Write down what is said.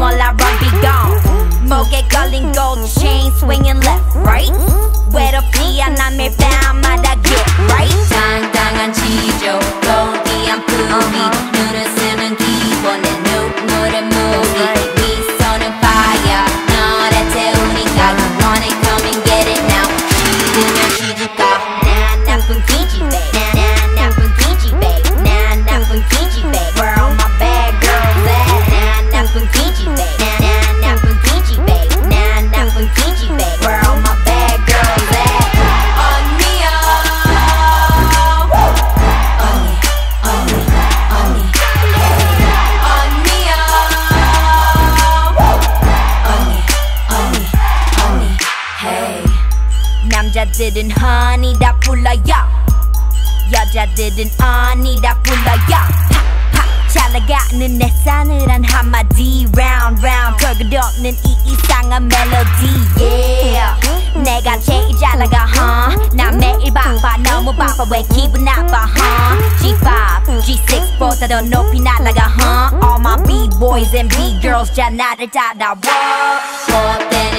all I rock 남자들은 honey 다 불러요 여자들은 언니 다 불러요 팍팍 잘 나가는 내 싸늘한 한마디 round round 별것 없는 이 이상한 멜로디 yeah 내가 제일 잘 나가 huh 나 매일 바빠 너무 바빠 왜 기분 나빠 huh G5 G6보다 더 높이 날아가 huh All my B-boys and B-girls 자 나를 따라와 헛되는 지